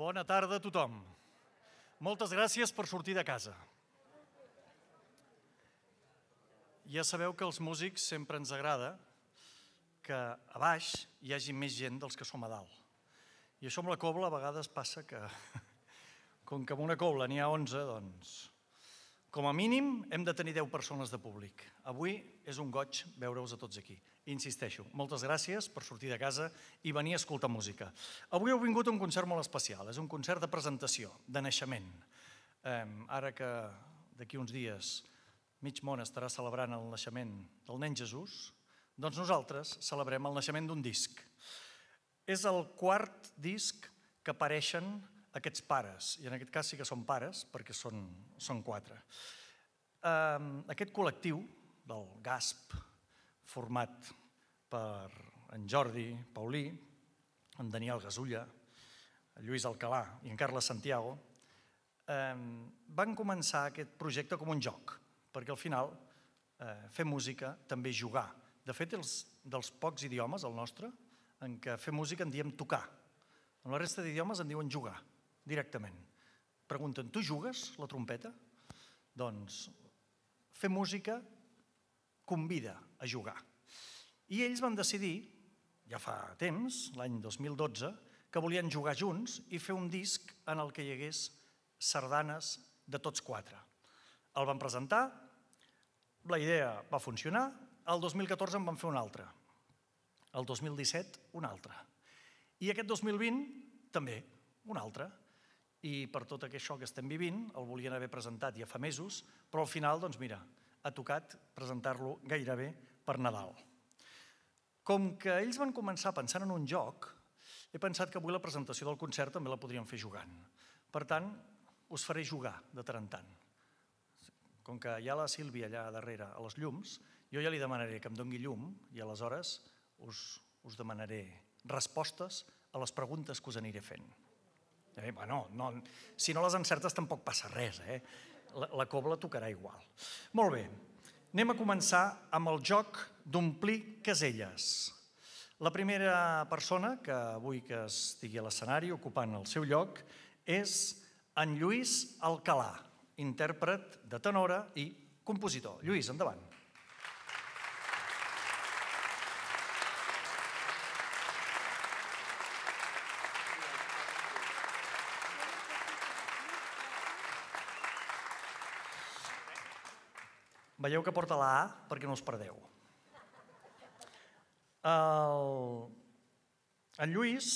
Bona tarda a tothom. Moltes gràcies per sortir de casa. Ja sabeu que els músics sempre ens agrada que a baix hi hagi més gent dels que som a dalt. I això amb la cobla a vegades passa que, com que amb una cobla n'hi ha 11, doncs com a mínim, hem de tenir 10 persones de públic. Avui és un goig veure-us a tots aquí. Insisteixo, moltes gràcies per sortir de casa i venir a escoltar música. Avui heu vingut a un concert molt especial. És un concert de presentació, de naixement. Eh, ara que d'aquí uns dies mig món estarà celebrant el naixement del nen Jesús, doncs nosaltres celebrem el naixement d'un disc. És el quart disc que apareixen aquests pares, i en aquest cas sí que són pares, perquè són, són quatre. Um, aquest col·lectiu del GASP, format per en Jordi Paulí, en Daniel Gasulla, Lluís Alcalà i en Carles Santiago, um, van començar aquest projecte com un joc, perquè al final eh, fer música també jugar. De fet, els, dels pocs idiomes, el nostre, en què fer música en diem tocar. En la resta d'idiomes en diuen jugar directament. Pregunten, tu jugues la trompeta? Doncs fer música convida a jugar. I ells van decidir, ja fa temps, l'any 2012, que volien jugar junts i fer un disc en el que hi hagués sardanes de tots quatre. El van presentar, la idea va funcionar, el 2014 en van fer un altre, el 2017 un altre, i aquest 2020 també un altre i per tot això que estem vivint el volien haver presentat ja fa mesos, però al final, doncs mira, ha tocat presentar-lo gairebé per Nadal. Com que ells van començar pensant en un joc, he pensat que avui la presentació del concert també la podríem fer jugant. Per tant, us faré jugar de tant en tant. Com que hi ha la Sílvia allà darrere a les llums, jo ja li demanaré que em dongui llum i aleshores us, us demanaré respostes a les preguntes que us aniré fent. Eh, bueno, no, si no les encertes tampoc passa res, eh? La, la cobla tocarà igual. Molt bé, anem a començar amb el joc d'omplir caselles. La primera persona que avui que estigui a l'escenari ocupant el seu lloc és en Lluís Alcalà, intèrpret de tenora i compositor. Lluís, endavant. Veieu que porta la A perquè no us perdeu. El, el Lluís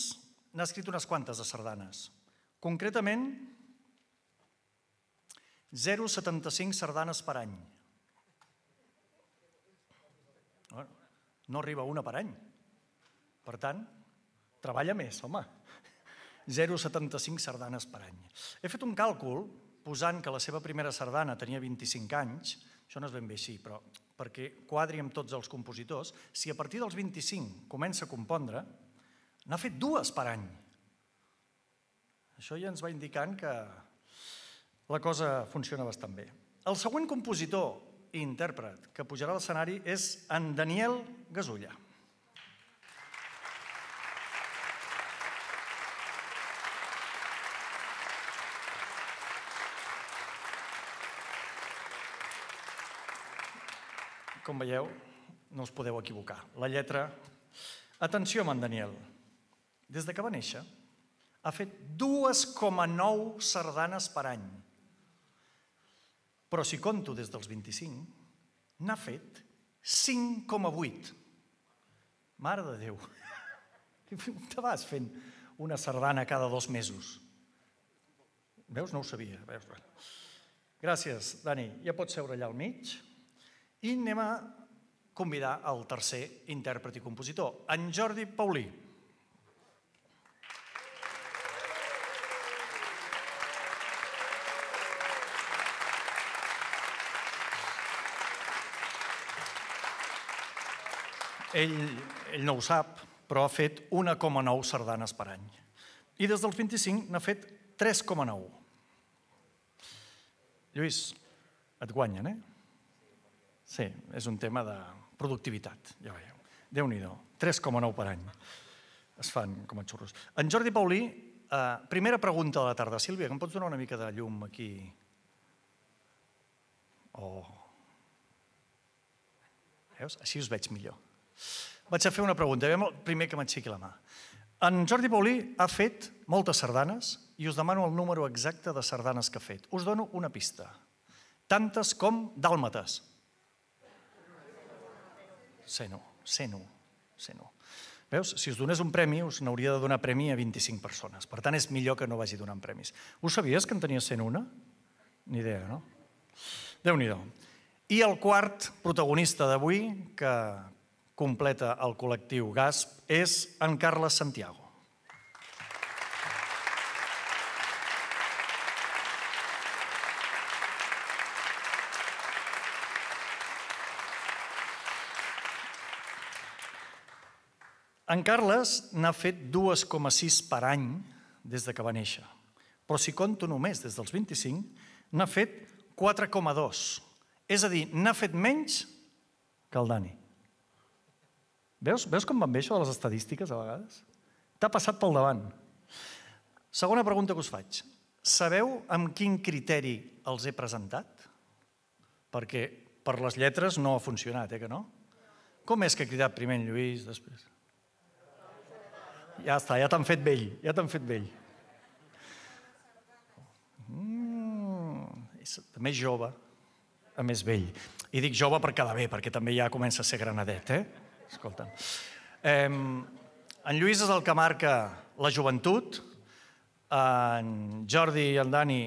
n'ha escrit unes quantes de sardanes. Concretament, 0,75 sardanes per any. No arriba una per any. Per tant, treballa més, home. 0,75 sardanes per any. He fet un càlcul posant que la seva primera sardana tenia 25 anys, això no és ben bé així, però perquè quadri amb tots els compositors, si a partir dels 25 comença a compondre, n'ha fet dues per any. Això ja ens va indicant que la cosa funciona bastant bé. El següent compositor i intèrpret que pujarà a l'escenari és en Daniel Gasulla. Com veieu, no us podeu equivocar. La lletra... Atenció amb en Daniel. Des de que va néixer, ha fet 2,9 sardanes per any. Però si conto des dels 25, n'ha fet 5,8. Mare de Déu! Te vas fent una sardana cada dos mesos. Veus? No ho sabia. Veus? Gràcies, Dani. Ja pots seure allà al mig. I anem a convidar el tercer intèrpret i compositor, en Jordi Paulí. Ell, ell no ho sap, però ha fet 1,9 sardanes per any. I des dels 25 n'ha fet 3,9. Lluís, et guanyen, eh? Sí, és un tema de productivitat, ja veieu. Déu-n'hi-do, 3,9 per any. Es fan com a xurros. En Jordi Paulí Uh, primera pregunta de la tarda. Sílvia, que em pots donar una mica de llum aquí? Oh. Veus? Així us veig millor. Vaig a fer una pregunta. Aviam el primer que m'aixequi la mà. En Jordi Paulí ha fet moltes sardanes i us demano el número exacte de sardanes que ha fet. Us dono una pista. Tantes com dàlmates. Seno, seno, seno. Veus? Si us donés un premi, us n'hauria de donar premi a 25 persones. Per tant, és millor que no vagi donant premis. Ho sabies que en tenies 101? Ni idea, no? déu nhi I el quart protagonista d'avui, que completa el col·lectiu GASP, és en Carles Santiago. En Carles n'ha fet 2,6 per any des de que va néixer. Però si compto només des dels 25, n'ha fet 4,2. És a dir, n'ha fet menys que el Dani. Veus, veus com van bé això de les estadístiques a vegades? T'ha passat pel davant. Segona pregunta que us faig. Sabeu amb quin criteri els he presentat? Perquè per les lletres no ha funcionat, eh que no? Com és que ha cridat primer en Lluís, després? Ja està, ja t'han fet vell, ja t'han fet vell. Mm, és més jove, a més vell. I dic jove per quedar bé, perquè també ja comença a ser granadet, eh? Escolta. Eh, en Lluís és el que marca la joventut, en Jordi i en Dani,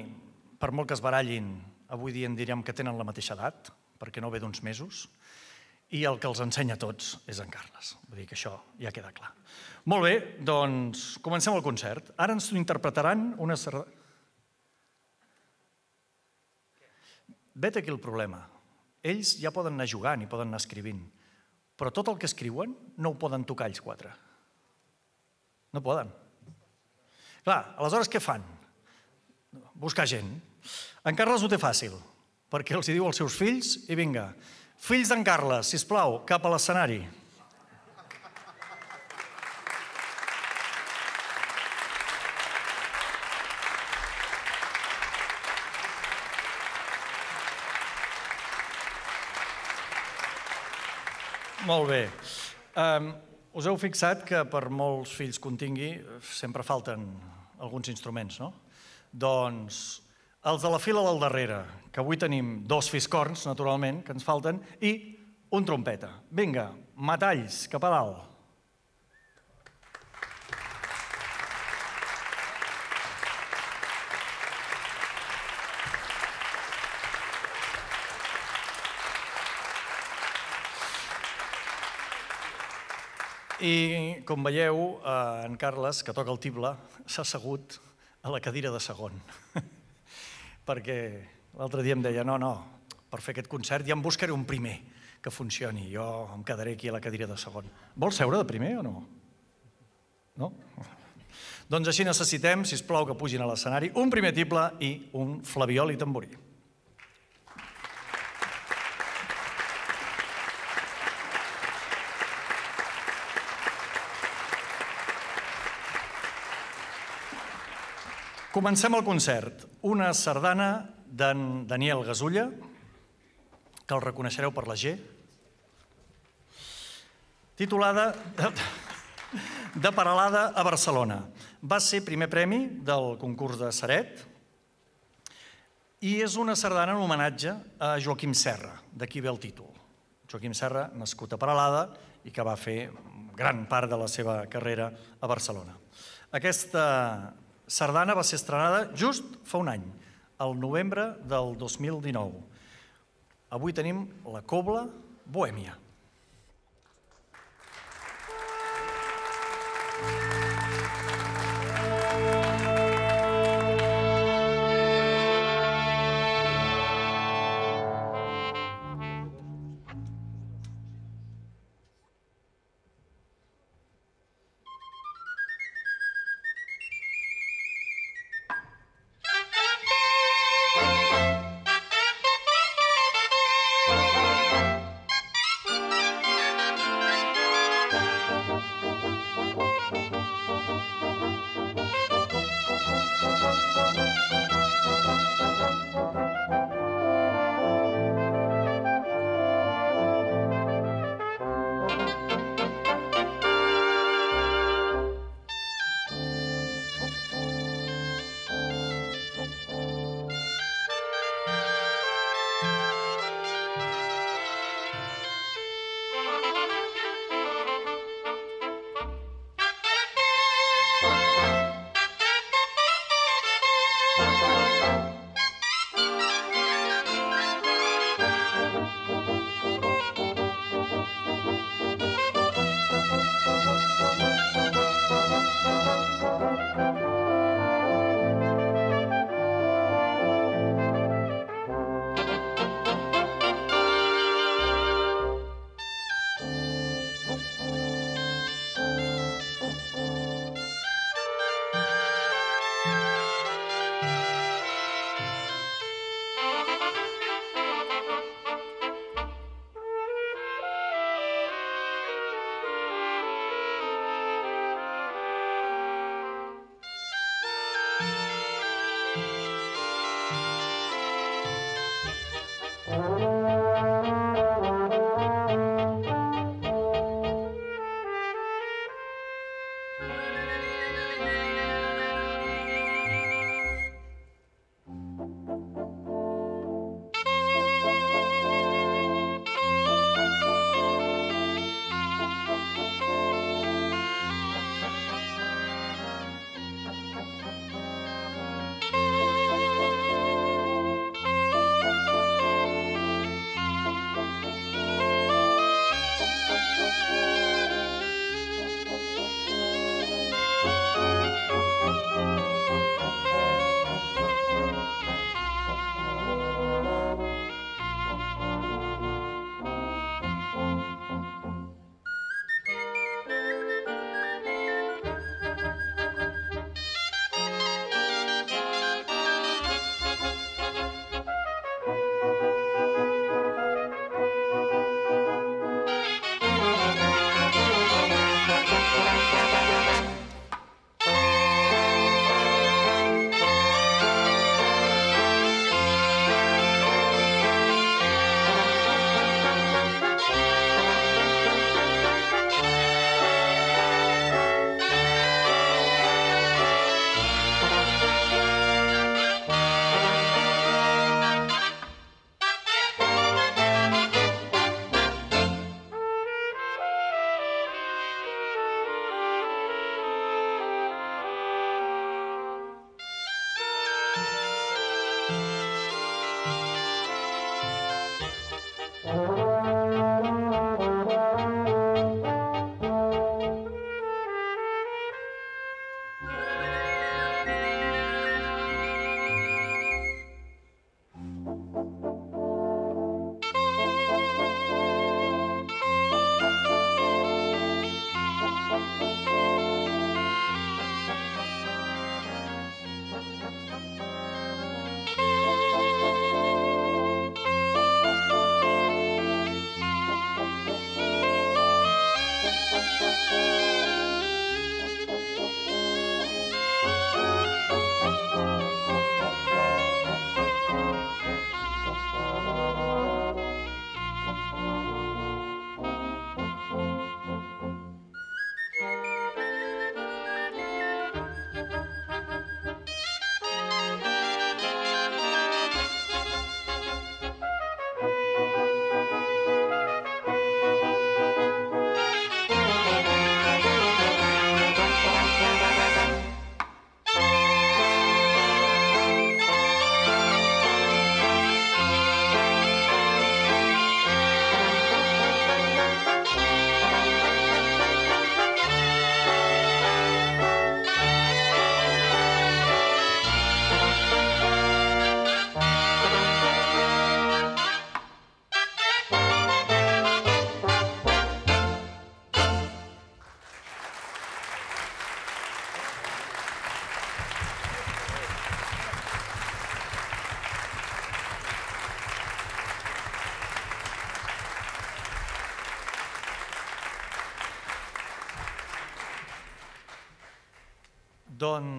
per molt que es barallin, avui dia en diríem que tenen la mateixa edat, perquè no ve d'uns mesos, i el que els ensenya a tots és en Carles. Vull dir que això ja queda clar. Molt bé, doncs comencem el concert. Ara ens interpretaran una sardana... Vet aquí el problema. Ells ja poden anar jugant i poden anar escrivint, però tot el que escriuen no ho poden tocar ells quatre. No poden. Clar, aleshores què fan? Buscar gent. En Carles ho té fàcil, perquè els hi diu als seus fills i vinga, Fills d'en Carles, si plau, cap a l'escenari. Molt bé. Us heu fixat que per molts fills que un tingui sempre falten alguns instruments, no? Doncs els de la fila del darrere, que avui tenim dos fiscorns, naturalment, que ens falten, i un trompeta. Vinga, metalls, cap a dalt. I, com veieu, eh, en Carles, que toca el tible, s'ha assegut a la cadira de segon. perquè l'altre dia em deia, no, no, per fer aquest concert ja em buscaré un primer que funcioni, jo em quedaré aquí a la cadira de segon. Vols seure de primer o no? No? Doncs així necessitem, si us plau, que pugin a l'escenari un primer tible i un flaviol i tamborí. Comencem el concert. Una sardana d'en Daniel Gasulla, que el reconeixereu per la G, titulada de Paralada a Barcelona. Va ser primer premi del concurs de Saret i és una sardana en homenatge a Joaquim Serra, d'aquí ve el títol. Joaquim Serra, nascut a Paralada i que va fer gran part de la seva carrera a Barcelona. Aquesta Sardana va ser estrenada just fa un any, el novembre del 2019. Avui tenim la Cobla Bohèmia.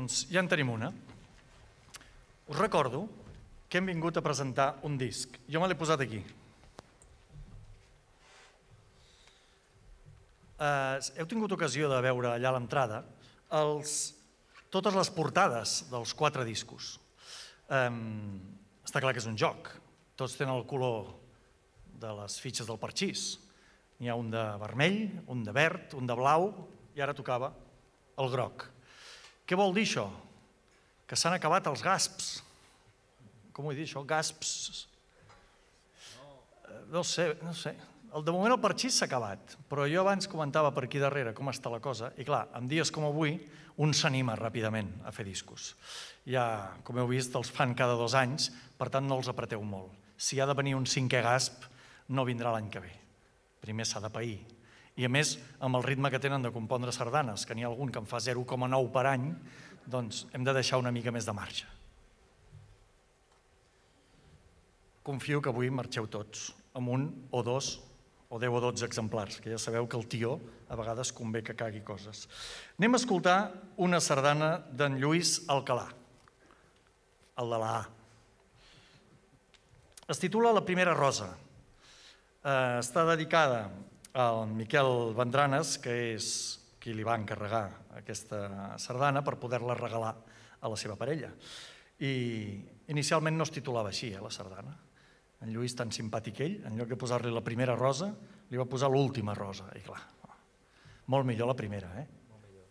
Doncs ja en tenim una. Us recordo que hem vingut a presentar un disc. Jo me l'he posat aquí. Eh, heu tingut ocasió de veure allà a l'entrada totes les portades dels quatre discos. Eh, està clar que és un joc. Tots tenen el color de les fitxes del parxís. N'hi ha un de vermell, un de verd, un de blau i ara tocava el groc. Què vol dir això? Que s'han acabat els gasps. Com ho he dit això? Gasps. Eh, No sé, no sé. El de moment el parxís s'ha acabat, però jo abans comentava per aquí darrere com està la cosa, i clar, en dies com avui, un s'anima ràpidament a fer discos. Ja, com heu vist, els fan cada dos anys, per tant no els apreteu molt. Si ha de venir un cinquè gasp, no vindrà l'any que ve. Primer s'ha de pair. I a més, amb el ritme que tenen de compondre sardanes, que n'hi ha algun que en fa 0,9 per any, doncs hem de deixar una mica més de marge. Confio que avui marxeu tots, amb un o dos o 10 o 12 exemplars, que ja sabeu que el tió a vegades convé que cagui coses. Anem a escoltar una sardana d'en Lluís Alcalà, el de la A. Es titula La primera rosa. Eh, està dedicada al Miquel Vendranes, que és qui li va encarregar aquesta sardana per poder-la regalar a la seva parella. I inicialment no es titulava així, eh, la sardana. En Lluís, tan simpàtic ell, en lloc de posar-li la primera rosa, li va posar l'última rosa. I clar, molt millor la primera, eh?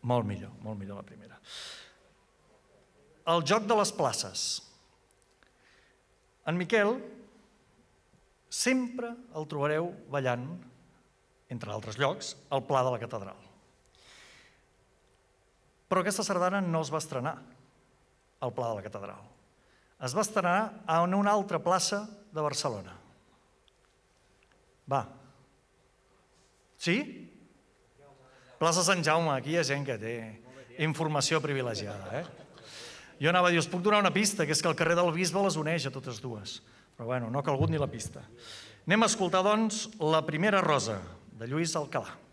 Molt millor, molt millor la primera. El joc de les places. En Miquel sempre el trobareu ballant, entre altres llocs, al Pla de la Catedral. Però aquesta sardana no es va estrenar al Pla de la Catedral. Es va estrenar en una altra plaça de Barcelona. Va. Sí? Plaça Sant Jaume, aquí hi ha gent que té informació privilegiada. Eh? Jo anava a dir, us puc donar una pista, que és que el carrer del Bisbe les uneix a totes dues. Però bueno, no ha calgut ni la pista. Anem a escoltar, doncs, la primera rosa, de Lluís Alcalà.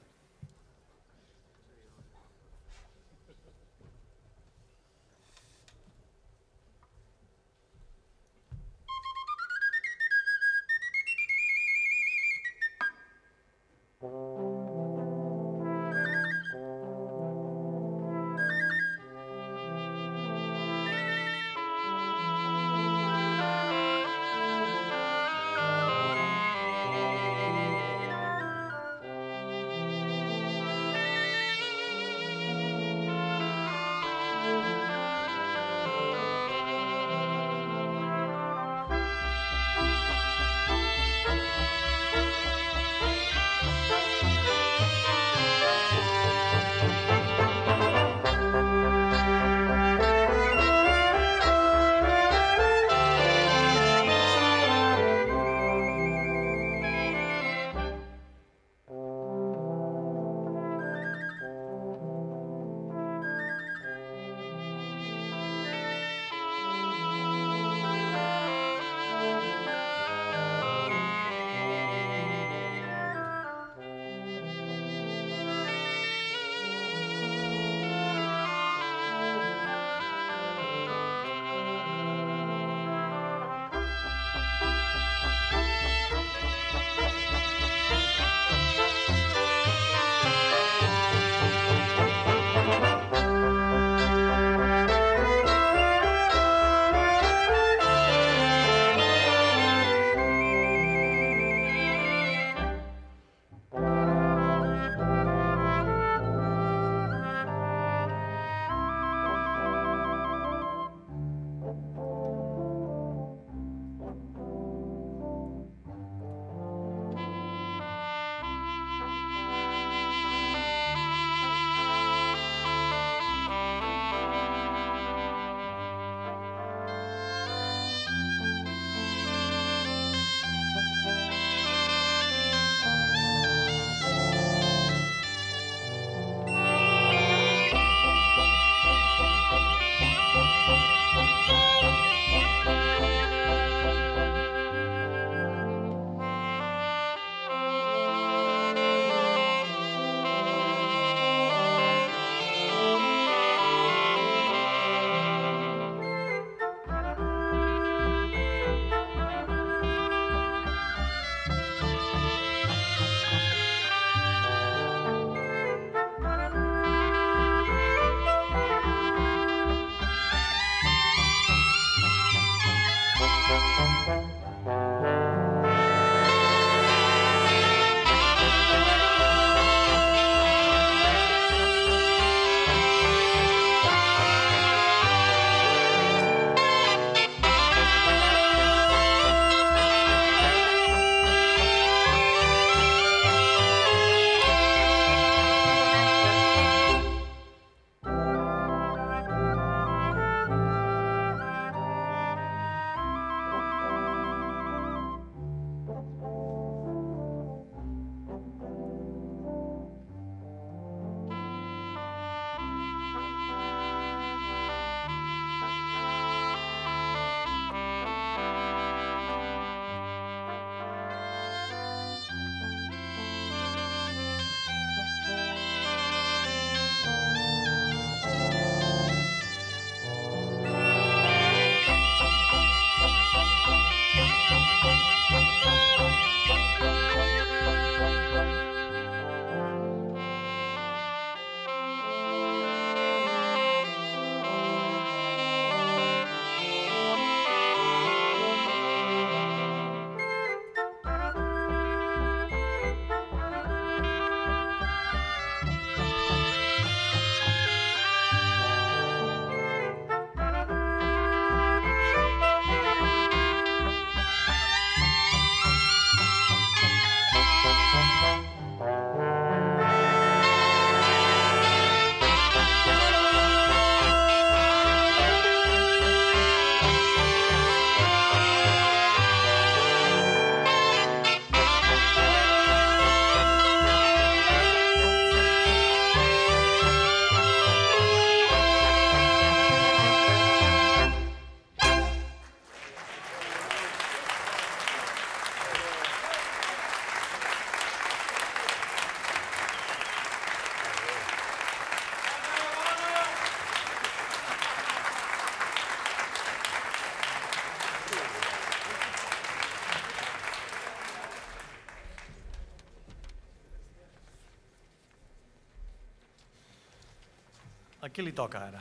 Qui li toca ara?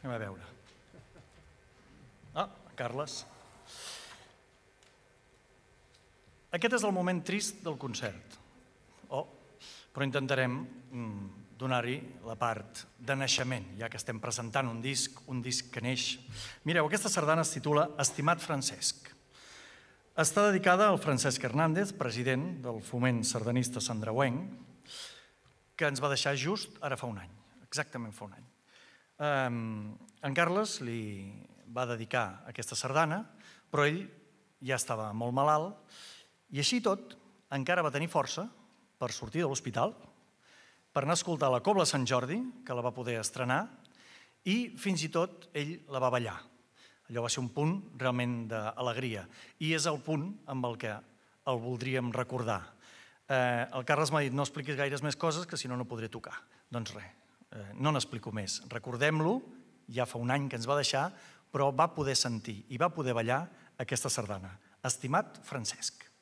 Anem a veure. Ah, Carles. Aquest és el moment trist del concert. Oh, però intentarem mm, donar-hi la part de naixement, ja que estem presentant un disc, un disc que neix. Mireu, aquesta sardana es titula Estimat Francesc. Està dedicada al Francesc Hernández, president del foment sardanista sandreuenc, que ens va deixar just ara fa un any, exactament fa un any. Um, en Carles li va dedicar aquesta sardana, però ell ja estava molt malalt i així tot encara va tenir força per sortir de l'hospital, per anar a escoltar la Cobla Sant Jordi, que la va poder estrenar, i fins i tot ell la va ballar. Allò va ser un punt realment d'alegria i és el punt amb el que el voldríem recordar. Eh, el Carles m'ha dit no expliquis gaires més coses que si no no podré tocar. Doncs res, eh, no n'explico més. Recordem-lo, ja fa un any que ens va deixar, però va poder sentir i va poder ballar aquesta sardana. Estimat Francesc.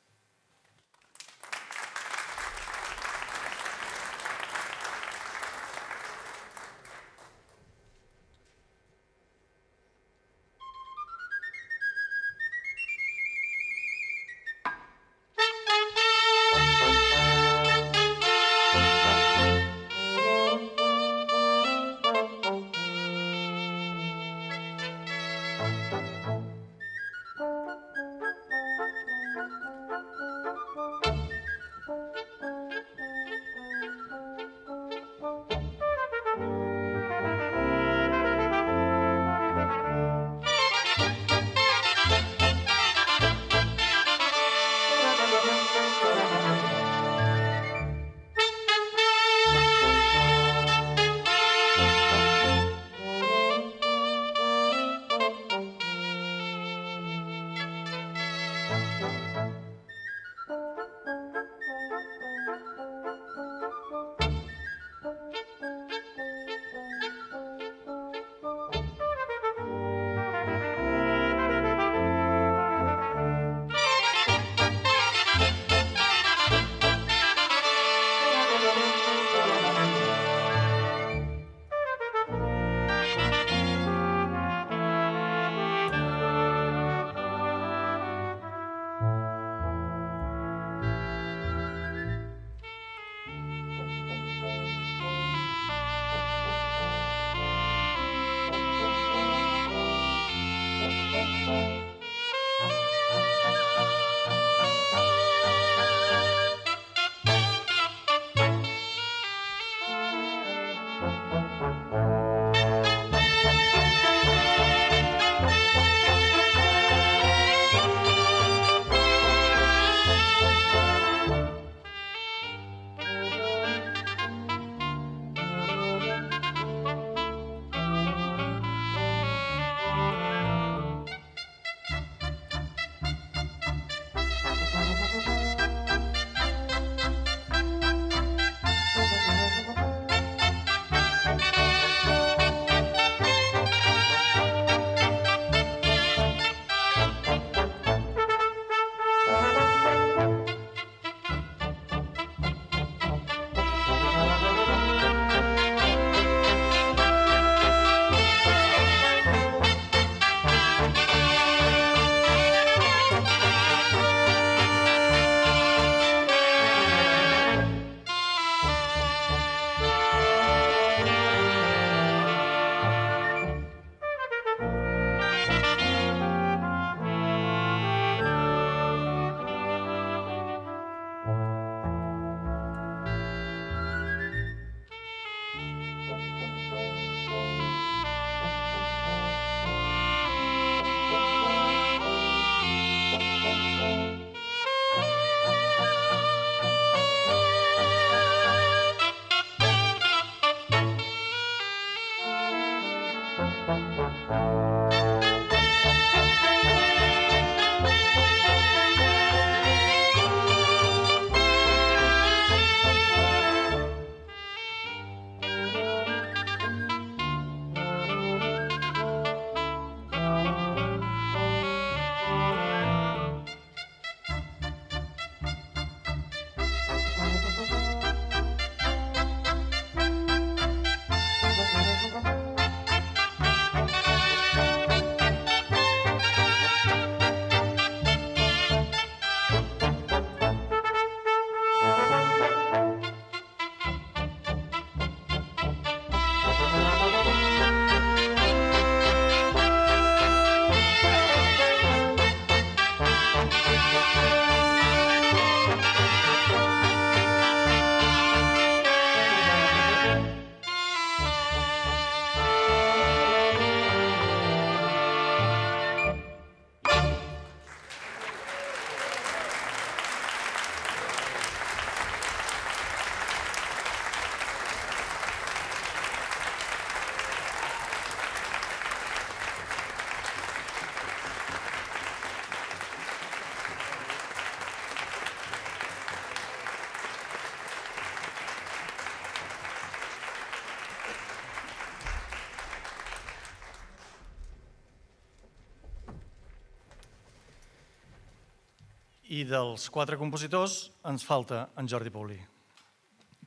I dels quatre compositors ens falta en Jordi Paulí.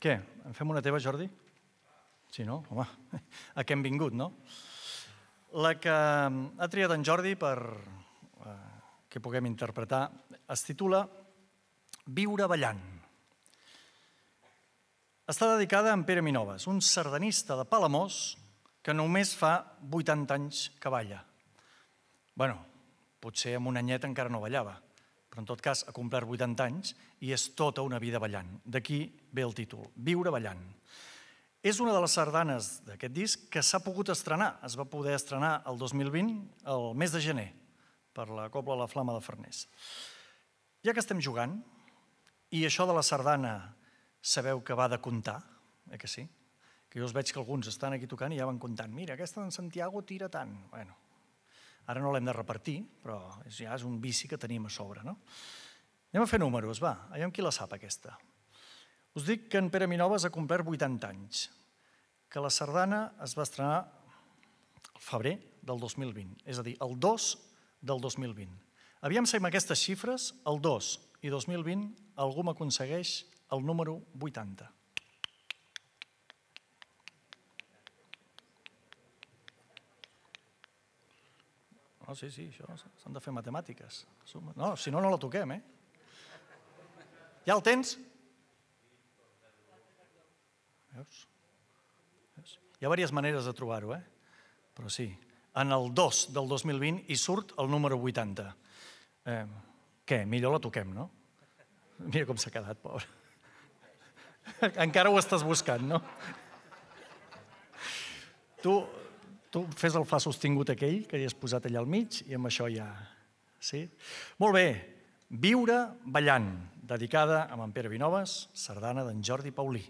Què? En fem una teva, Jordi? Sí, no? Home, a què hem vingut, no? La que ha triat en Jordi per eh, que puguem interpretar es titula Viure ballant. Està dedicada a en Pere Minoves, un sardanista de Palamós que només fa 80 anys que balla. bueno, potser amb un anyet encara no ballava, però en tot cas ha complert 80 anys i és tota una vida ballant. D'aquí ve el títol, Viure ballant. És una de les sardanes d'aquest disc que s'ha pogut estrenar. Es va poder estrenar el 2020, el mes de gener, per la Cobla La Flama de Farners. Ja que estem jugant, i això de la sardana sabeu que va de comptar, eh que sí? Que jo us veig que alguns estan aquí tocant i ja van comptant. Mira, aquesta d'en Santiago tira tant. Bueno, ara no l'hem de repartir, però ja és un vici que tenim a sobre, no? Anem a fer números, va, aviam qui la sap aquesta. Us dic que en Pere Minoves ha complert 80 anys, que la sardana es va estrenar al febrer del 2020, és a dir, el 2 del 2020. Aviam si amb aquestes xifres, el 2 i 2020, algú m'aconsegueix el número 80. No, sí, sí, això s'han de fer matemàtiques. No, si no, no la toquem, eh? Ja el tens? Veus? Veus? Hi ha diverses maneres de trobar-ho, eh? Però sí, en el 2 del 2020 hi surt el número 80. Eh, què? Millor la toquem, no? Mira com s'ha quedat, pobre. Encara ho estàs buscant, no? Tu, tu fes el fa sostingut aquell que hi has posat allà al mig i amb això ja... Sí? Molt bé. Viure ballant, dedicada a en Pere Vinoves, sardana d'en Jordi Paulí.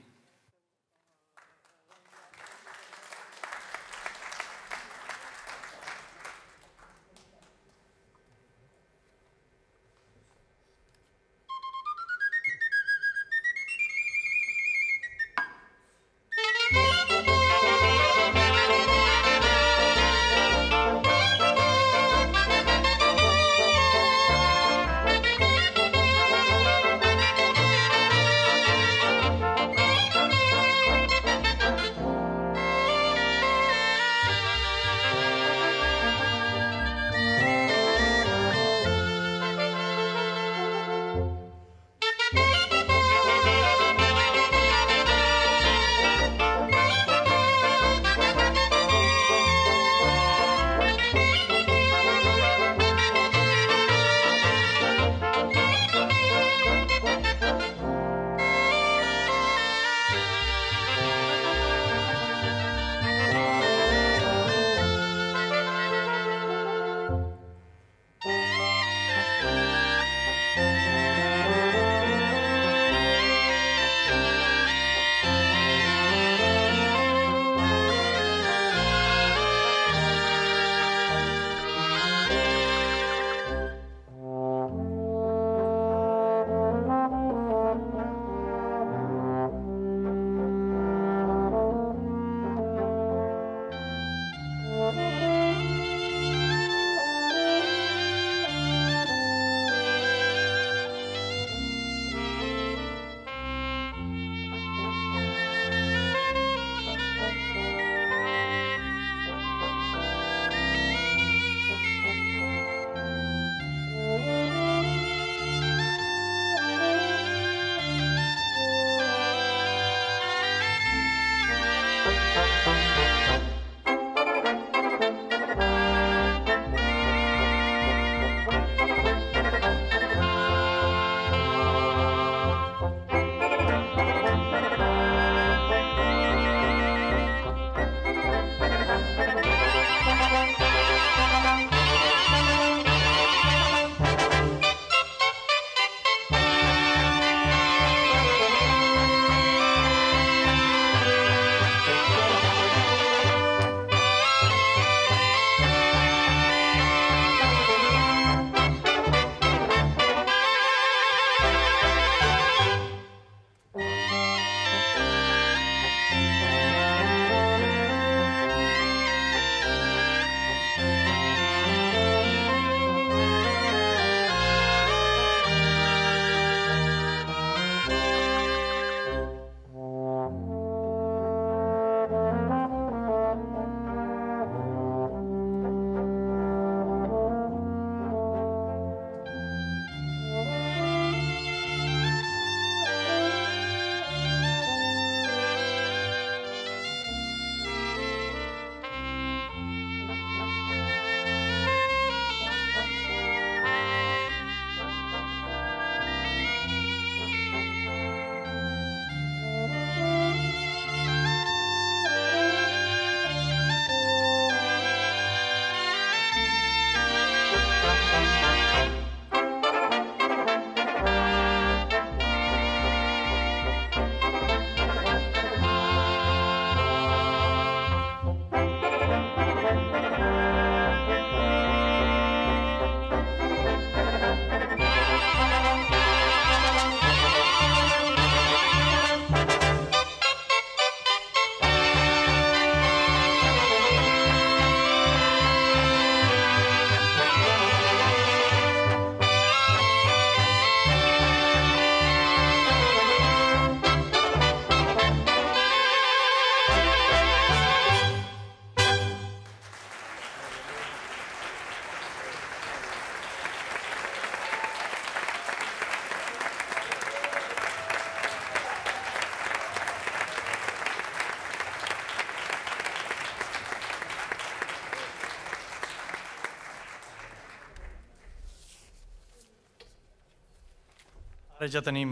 Ara ja tenim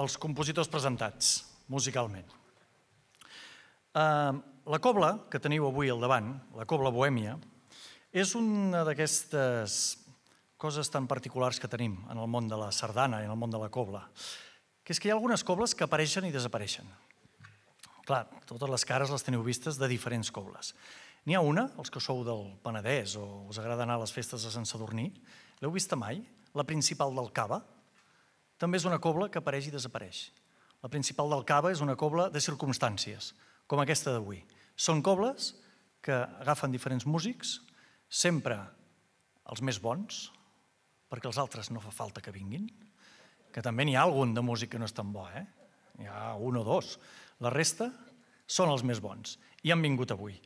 els compositors presentats, musicalment. Uh, la cobla que teniu avui al davant, la cobla bohèmia, és una d'aquestes coses tan particulars que tenim en el món de la sardana i en el món de la cobla, que és que hi ha algunes cobles que apareixen i desapareixen. Clar, totes les cares les teniu vistes de diferents cobles. N'hi ha una, els que sou del Penedès o us agrada anar a les festes de Sant Sadurní, l'heu vista mai? La principal del Cava? També és una cobla que apareix i desapareix. La principal del Cava és una cobla de circumstàncies, com aquesta d'avui. Són cobles que agafen diferents músics, sempre els més bons, perquè els altres no fa falta que vinguin, que també n'hi ha algun de músic que no és tan bo, eh? Hi ha un o dos. La resta són els més bons i han vingut avui.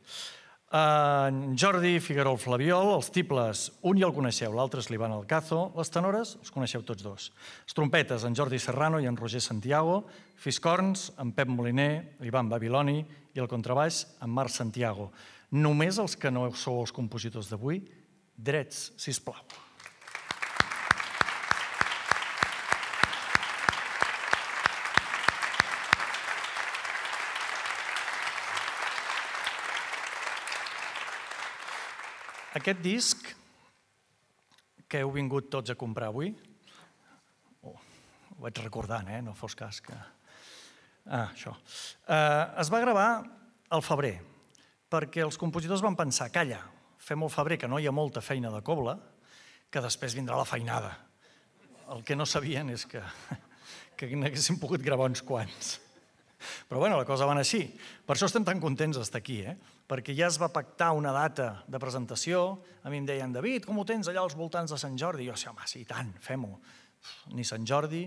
En Jordi Figuerol Flaviol, els tibles, un ja el coneixeu, l'altre és l'Ivan Alcazo, les tenores els coneixeu tots dos. Les trompetes, en Jordi Serrano i en Roger Santiago, fiscorns, en Pep Moliner, l'Ivan Babiloni i el contrabaix, en Marc Santiago. Només els que no sou els compositors d'avui, drets, si plau. Aquest disc que heu vingut tots a comprar avui, oh, ho vaig recordant, eh? no fos cas que... Ah, això. Eh, es va gravar al febrer, perquè els compositors van pensar, calla, fem el febrer, que no hi ha molta feina de cobla, que després vindrà la feinada. El que no sabien és que, que n'haguessin pogut gravar uns quants. Però bueno, la cosa va anar així. Per això estem tan contents d'estar aquí, eh? Perquè ja es va pactar una data de presentació, a mi em deien, David, com ho tens allà als voltants de Sant Jordi? I jo, sí, home, sí, tant, fem-ho. Ni Sant Jordi,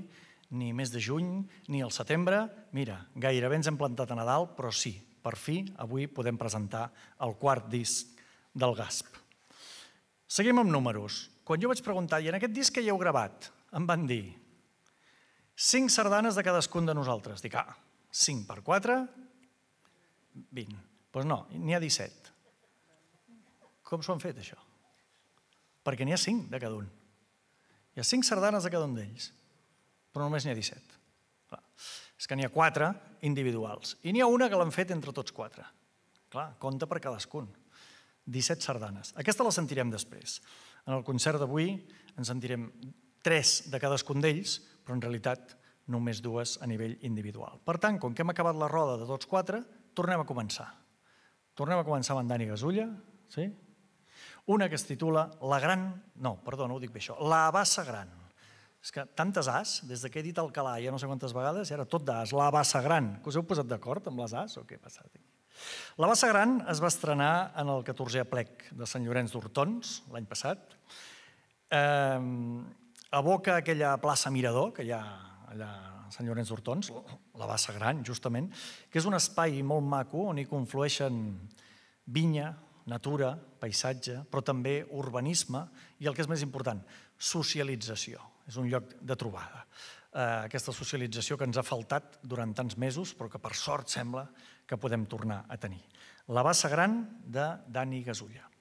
ni mes de juny, ni el setembre. Mira, gairebé ens hem plantat a Nadal, però sí, per fi, avui podem presentar el quart disc del GASP. Seguim amb números. Quan jo vaig preguntar, i en aquest disc que hi heu gravat? Em van dir, cinc sardanes de cadascun de nosaltres. Dic, ah, 5 per 4, 20. Doncs no, n'hi ha 17. Com s'ho han fet, això? Perquè n'hi ha 5 de cada un. Hi ha 5 sardanes de cada un d'ells, però només n'hi ha 17. Clar. És que n'hi ha 4 individuals. I n'hi ha una que l'han fet entre tots 4. Clar, compta per cadascun. 17 sardanes. Aquesta la sentirem després. En el concert d'avui en sentirem 3 de cadascun d'ells, però en realitat només dues a nivell individual. Per tant, com que hem acabat la roda de tots quatre, tornem a començar. Tornem a començar amb en Dani Gasulla, sí? Una que es titula La gran... No, perdó, no ho dic bé això. La bassa gran. És que tantes as, des que he dit Alcalà ja no sé quantes vegades, era tot d'as. La bassa gran. Que us heu posat d'acord amb les as o què ha passat? La bassa gran es va estrenar en el 14è plec de Sant Llorenç d'Hortons l'any passat. Eh, aboca aquella plaça Mirador, que ja allà a Sant Llorenç d'Hortons, la Bassa Gran, justament, que és un espai molt maco on hi conflueixen vinya, natura, paisatge, però també urbanisme i el que és més important, socialització. És un lloc de trobada. Eh, aquesta socialització que ens ha faltat durant tants mesos, però que per sort sembla que podem tornar a tenir. La Bassa Gran de Dani Gasulla.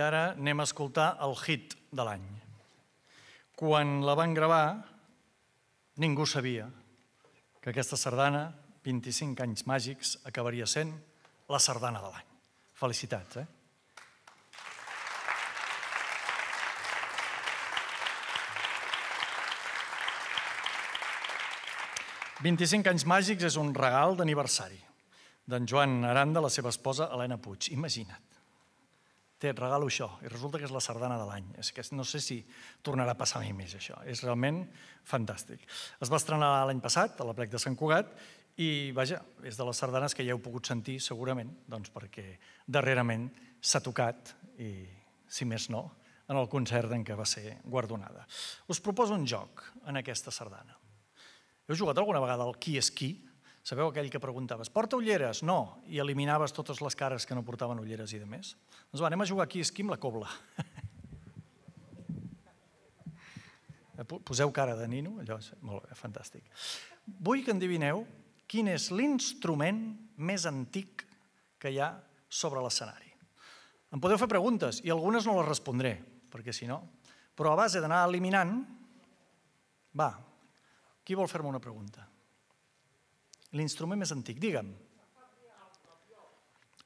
Ara anem a escoltar el hit de l'any. Quan la van gravar, ningú sabia que aquesta sardana, 25 anys màgics, acabaria sent la sardana de l'any. Felicitats, eh? 25 anys màgics és un regal d'aniversari d'en Joan Aranda, la seva esposa Helena Puig. Imagina't. Té, et regalo això, i resulta que és la sardana de l'any. És que no sé si tornarà a passar mai més, això. És realment fantàstic. Es va estrenar l'any passat, a la plec de Sant Cugat, i, vaja, és de les sardanes que ja heu pogut sentir, segurament, doncs perquè darrerament s'ha tocat, i, si més no, en el concert en què va ser guardonada. Us proposo un joc en aquesta sardana. Heu jugat alguna vegada al qui és qui? Sabeu aquell que preguntaves, porta ulleres? No, i eliminaves totes les cares que no portaven ulleres i de més. Doncs va, anem a jugar qui és qui amb la cobla. Poseu cara de nino, allò és molt bé, fantàstic. Vull que endivineu quin és l'instrument més antic que hi ha sobre l'escenari. Em podeu fer preguntes i algunes no les respondré, perquè si no... Però a base d'anar eliminant, va, qui vol fer-me una pregunta? L'instrument més antic, digue'm.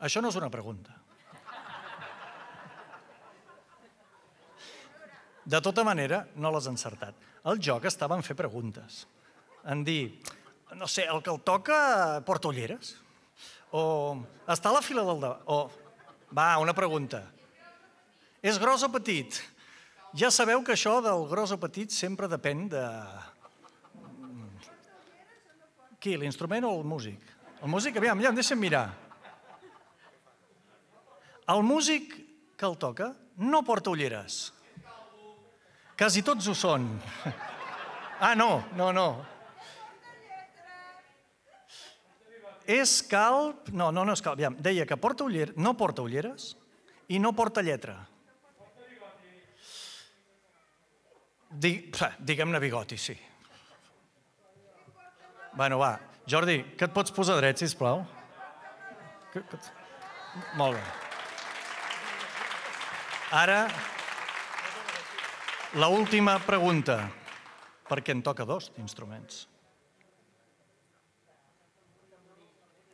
Això no és una pregunta. De tota manera, no l'has encertat. El joc estava en fer preguntes. En dir, no sé, el que el toca porta ulleres? O està a la fila del davant? O, va, una pregunta. És gros o petit? Ja sabeu que això del gros o petit sempre depèn de, qui, l'instrument o el músic? El músic, aviam, aviam, deixa'm mirar. El músic que el toca no porta ulleres. Quasi tots ho són. Ah, no, no, no. És calp... No, no, no és calp. Aviam, deia que porta ulleres, no porta ulleres i no porta lletra. Diguem-ne bigoti, sí. Bueno, va. Jordi, que et pots posar dret, sisplau? Que, que... Molt bé. Ara, la última pregunta, perquè en toca dos d'instruments.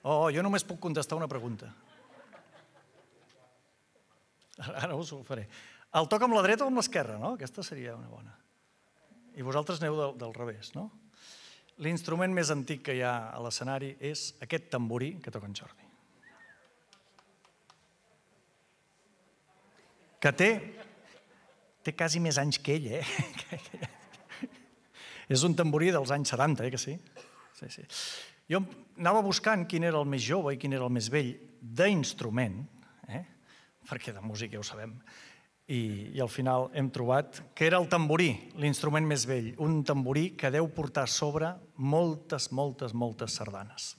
Oh, jo només puc contestar una pregunta. Ara us ho faré. El toca amb la dreta o amb l'esquerra, no? Aquesta seria una bona. I vosaltres aneu del, del revés, no? L'instrument més antic que hi ha a l'escenari és aquest tamborí que toca en Jordi. Que té, té quasi més anys que ell, eh? és un tamborí dels anys 70, eh, que sí? Sí, sí. Jo anava buscant quin era el més jove i quin era el més vell d'instrument, eh? perquè de música ja ho sabem, i, i al final hem trobat que era el tamborí, l'instrument més vell, un tamborí que deu portar sobre moltes, moltes, moltes sardanes.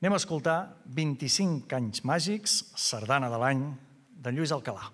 Anem a escoltar 25 anys màgics, sardana de l'any, de Lluís Alcalà.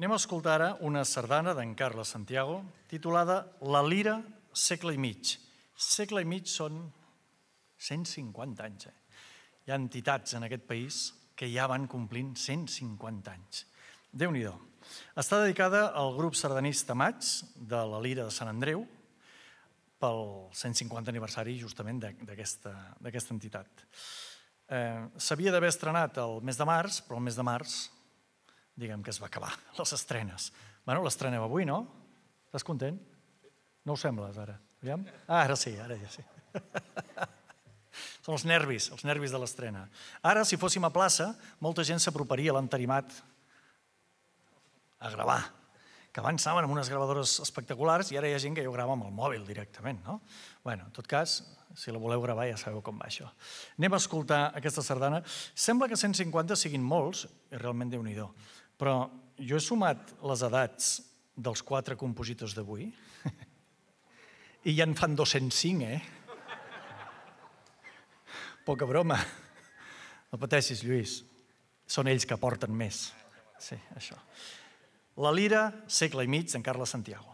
Anem a escoltar ara una sardana d'en Carles Santiago titulada La lira, segle i mig. Segle i mig són 150 anys. Eh? Hi ha entitats en aquest país que ja van complint 150 anys. déu nhi Està dedicada al grup sardanista Maig de la Lira de Sant Andreu pel 150 aniversari justament d'aquesta entitat. Eh, S'havia d'haver estrenat el mes de març, però el mes de març diguem que es va acabar, les estrenes. Bueno, l'estrenem avui, no? Estàs content? No ho sembles, ara. Aviam? Ah, ara sí, ara ja sí. Són els nervis, els nervis de l'estrena. Ara, si fóssim a plaça, molta gent s'aproparia a l'enterimat a gravar, que abans anaven amb unes gravadores espectaculars i ara hi ha gent que ja ho grava amb el mòbil directament, no? bueno, en tot cas, si la voleu gravar ja sabeu com va això. Anem a escoltar aquesta sardana. Sembla que 150 siguin molts, i realment déu nhi però jo he sumat les edats dels quatre compositors d'avui i ja en fan 205, eh? Poca broma. No pateixis, Lluís. Són ells que porten més. Sí, això. La lira, segle i mig, d'en Carles Santiago.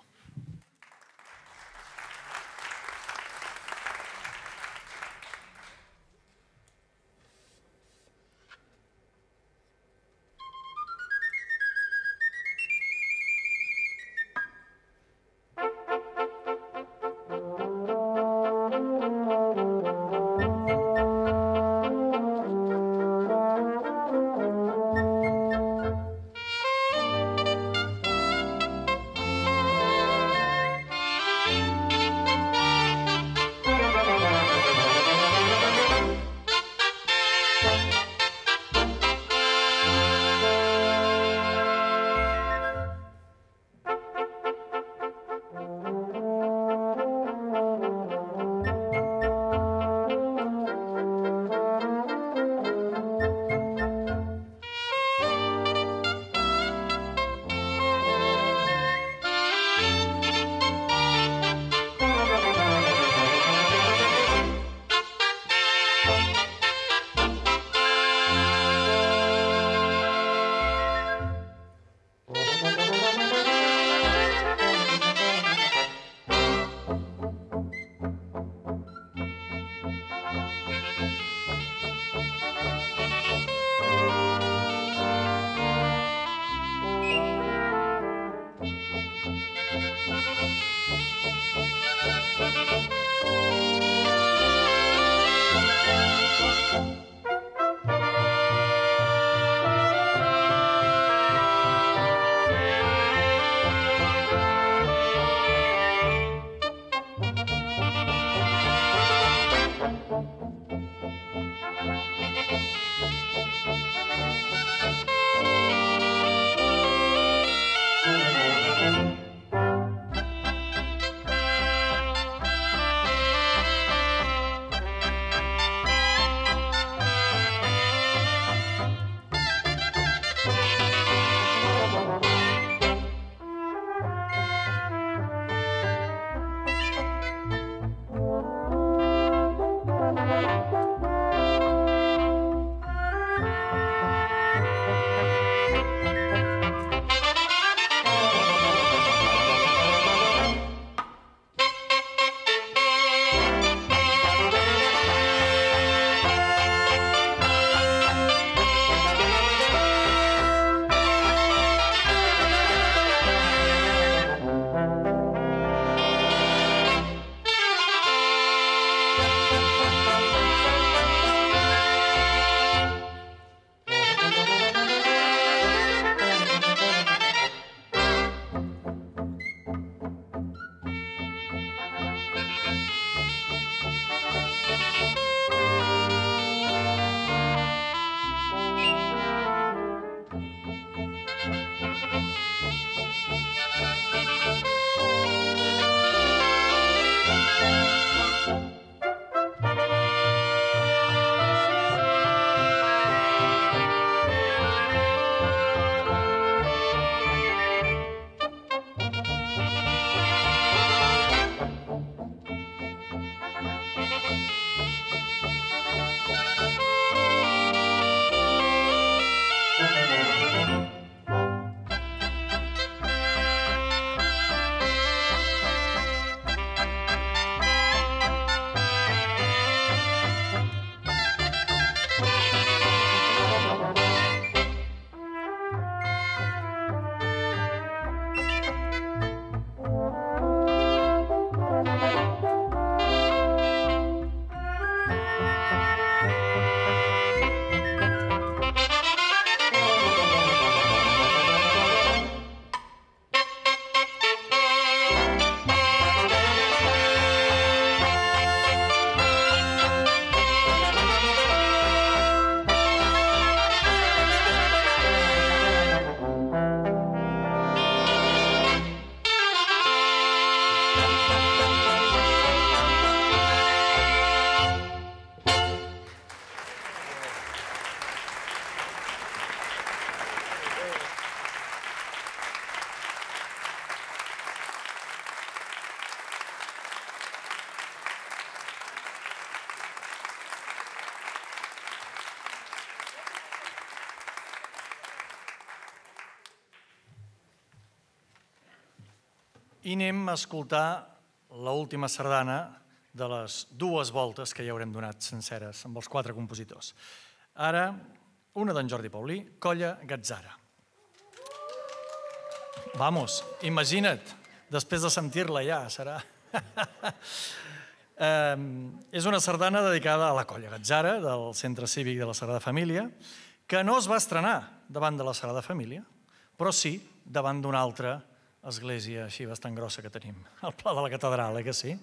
I anem a escoltar l'última sardana de les dues voltes que ja haurem donat senceres amb els quatre compositors. Ara, una d'en Jordi Paulí, Colla Gatzara. Vamos, imagina't, després de sentir-la ja, serà... és una sardana dedicada a la Colla Gatzara, del Centre Cívic de la Sagrada Família, que no es va estrenar davant de la Sagrada Família, però sí davant d'una altra església així bastant grossa que tenim, al Pla de la Catedral, eh que sí?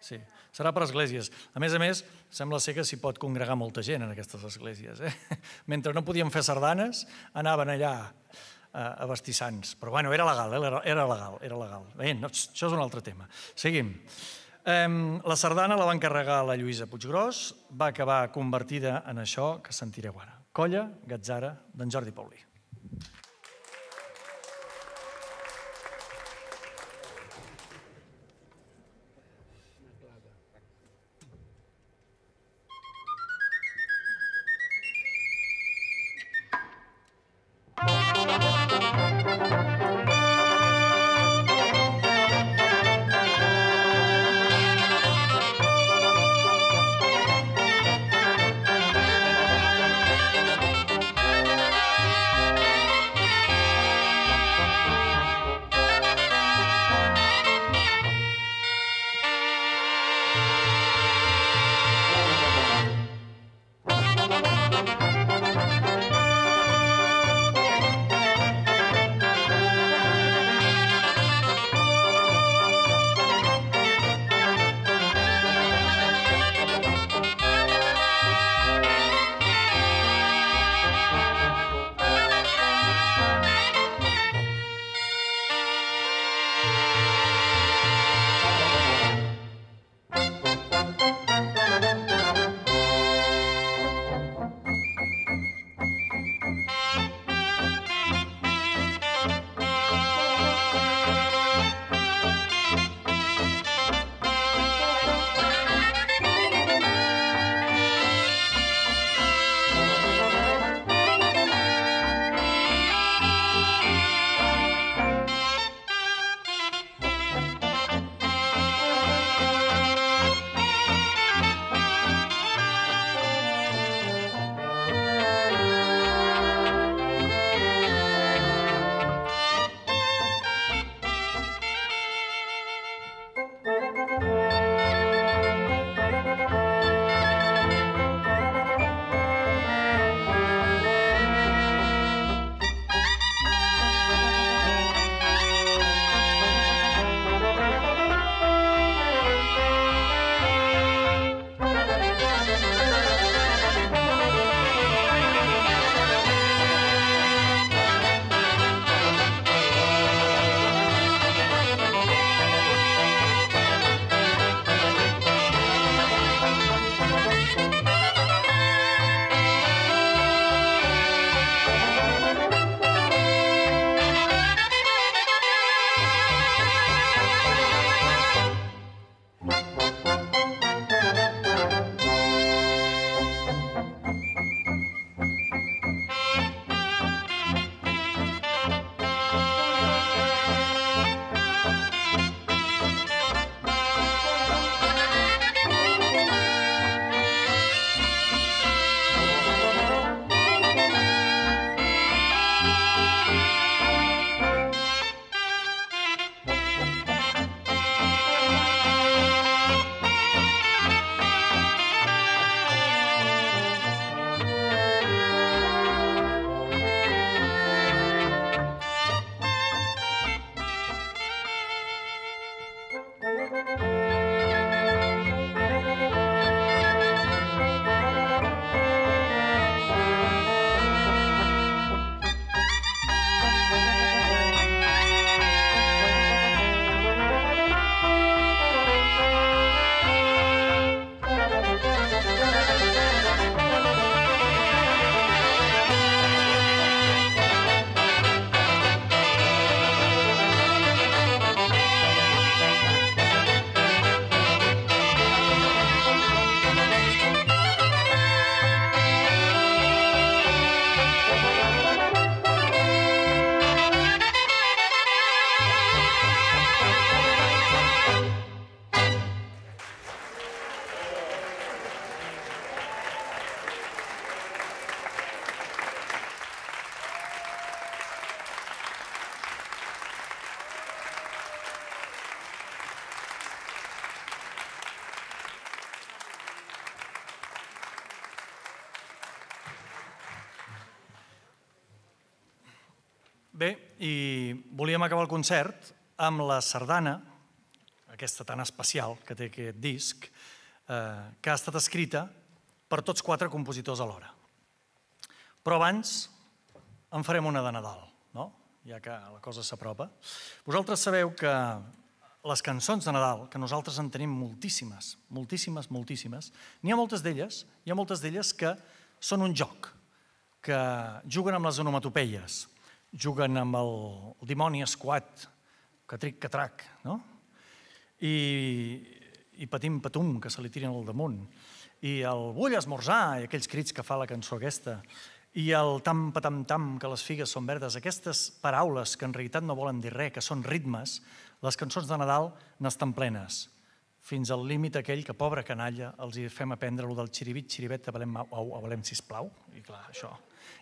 Sí, serà per esglésies. A més a més, sembla ser que s'hi pot congregar molta gent en aquestes esglésies. Eh? Mentre no podíem fer sardanes, anaven allà eh, a vestir sants. Però bueno, era legal, eh? era, legal, era legal. Bé, no, això és un altre tema. Seguim. Eh, la sardana la va encarregar la Lluïsa Puiggròs, va acabar convertida en això que sentireu ara. Colla, Gatzara, d'en Jordi Paulí. Volíem acabar el concert amb la sardana, aquesta tan especial que té aquest disc, eh, que ha estat escrita per tots quatre compositors alhora. Però abans en farem una de Nadal, no? ja que la cosa s'apropa. Vosaltres sabeu que les cançons de Nadal, que nosaltres en tenim moltíssimes, moltíssimes, moltíssimes, n'hi ha moltes d'elles, hi ha moltes d'elles que són un joc, que juguen amb les onomatopeies, juguen amb el, dimoni esquat, que tric, que trac, no? I, i patim patum, que se li tiren al damunt, i el vull esmorzar, i aquells crits que fa la cançó aquesta, i el tam patam tam, que les figues són verdes, aquestes paraules que en realitat no volen dir res, que són ritmes, les cançons de Nadal n'estan plenes, fins al límit aquell que, pobra canalla, els hi fem aprendre lo del xiribit, xiribet, a valem, au, a valem, sisplau, i clar, això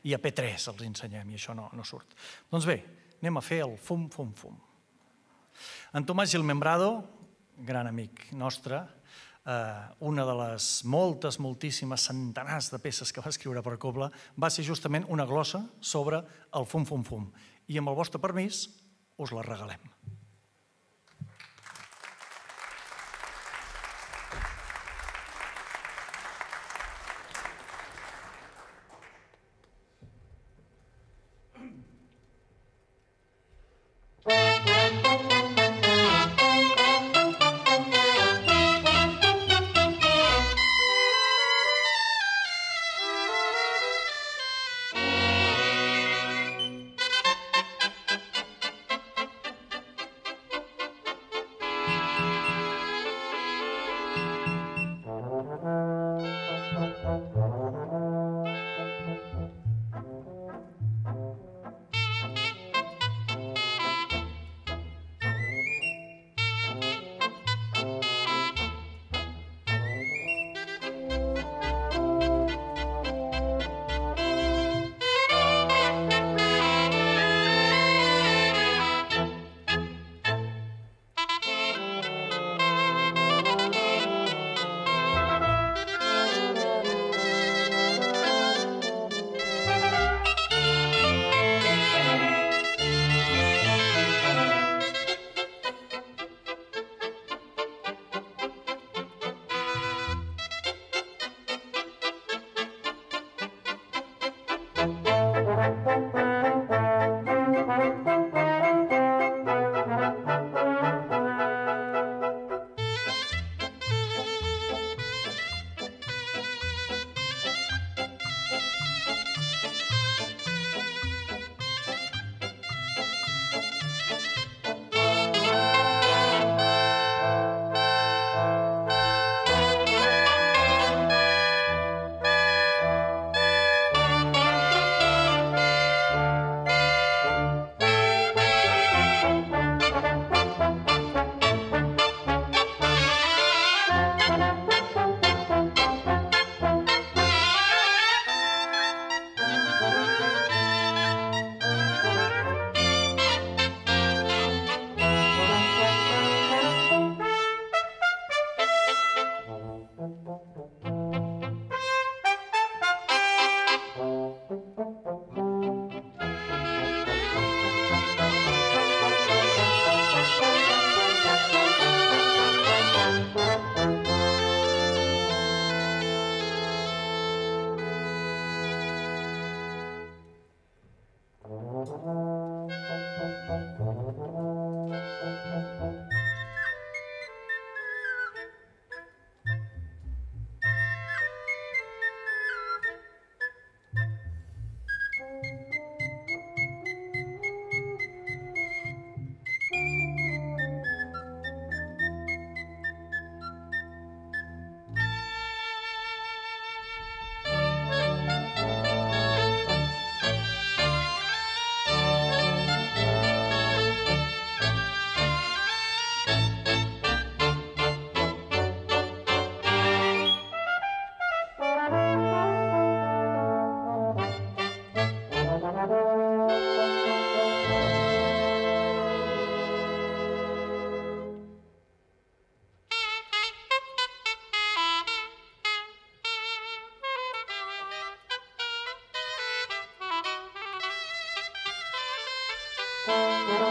i a P3 els ensenyem i això no, no surt. Doncs bé, anem a fer el fum, fum, fum. En Tomàs Gil Membrado, gran amic nostre, eh, una de les moltes, moltíssimes centenars de peces que va escriure per Cobla va ser justament una glossa sobre el fum, fum, fum. I amb el vostre permís us la regalem.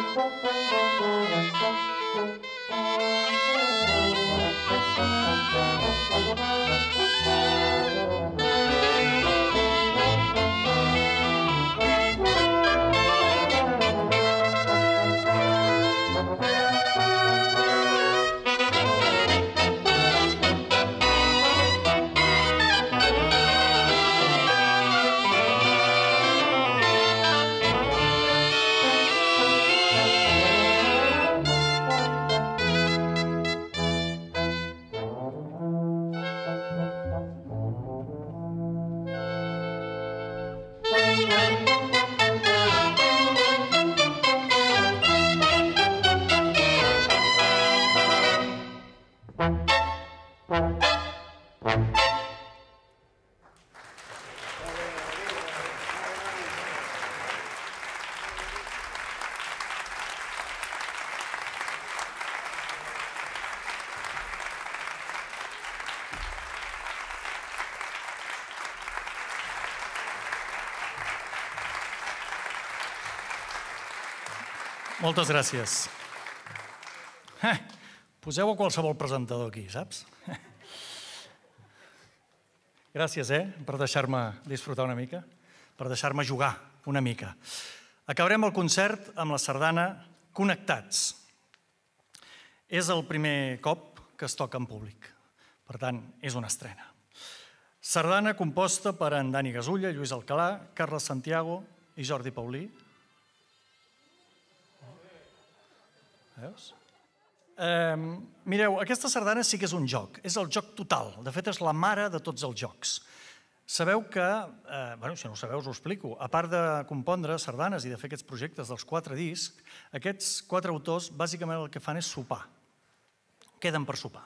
Thank you. Moltes gràcies. Eh, poseu a qualsevol presentador aquí, saps? Gràcies, eh, per deixar-me disfrutar una mica, per deixar-me jugar una mica. Acabarem el concert amb la sardana Connectats. És el primer cop que es toca en públic. Per tant, és una estrena. Sardana composta per en Dani Gasulla, Lluís Alcalà, Carles Santiago i Jordi Paulí, Veus? Eh, mireu, aquesta sardana sí que és un joc, és el joc total. De fet, és la mare de tots els jocs. Sabeu que, eh, bueno, si no ho sabeu us ho explico, a part de compondre sardanes i de fer aquests projectes dels quatre discs, aquests quatre autors bàsicament el que fan és sopar. Queden per sopar.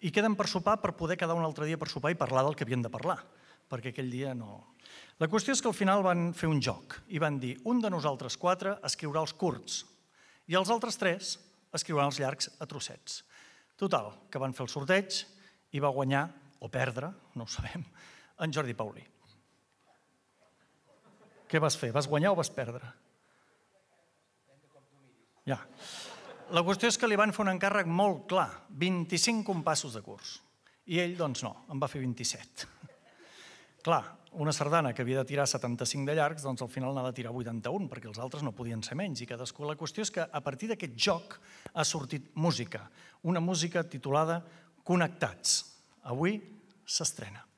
I queden per sopar per poder quedar un altre dia per sopar i parlar del que havien de parlar, perquè aquell dia no... La qüestió és que al final van fer un joc i van dir un de nosaltres quatre escriurà els curts, i els altres tres escriuran els llargs a trossets. Total, que van fer el sorteig i va guanyar, o perdre, no ho sabem, en Jordi Paulí. Què vas fer? Vas guanyar o vas perdre? Ja. La qüestió és que li van fer un encàrrec molt clar, 25 compassos de curs. I ell, doncs no, en va fer 27. Clar, una sardana que havia de tirar 75 de llargs, doncs al final n'ha de tirar 81, perquè els altres no podien ser menys, i cadascú... La qüestió és que a partir d'aquest joc ha sortit música, una música titulada Connectats. Avui s'estrena.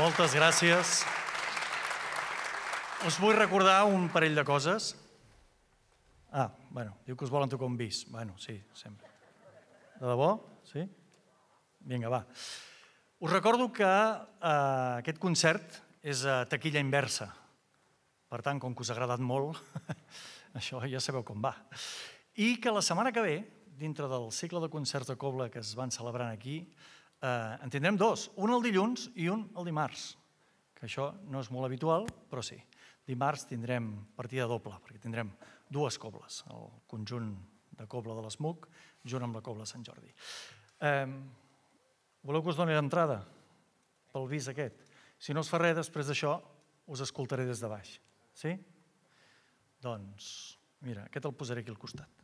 Moltes gràcies. Us vull recordar un parell de coses. Ah, bueno, diu que us volen tocar un bis. Bueno, sí, sempre. De debò? Sí? Vinga, va. Us recordo que eh, aquest concert és a taquilla inversa. Per tant, com que us ha agradat molt, això ja sabeu com va. I que la setmana que ve, dintre del cicle de concerts de Cobla que es van celebrant aquí, eh, en tindrem dos, un el dilluns i un el dimarts, que això no és molt habitual, però sí. Dimarts tindrem partida doble, perquè tindrem dues cobles, el conjunt de cobla de l'ESMUC, junt amb la cobla Sant Jordi. Eh, voleu que us doni l'entrada pel vis aquest? Si no us fa res, després d'això us escoltaré des de baix. Sí? Doncs, mira, aquest el posaré aquí al costat.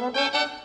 Música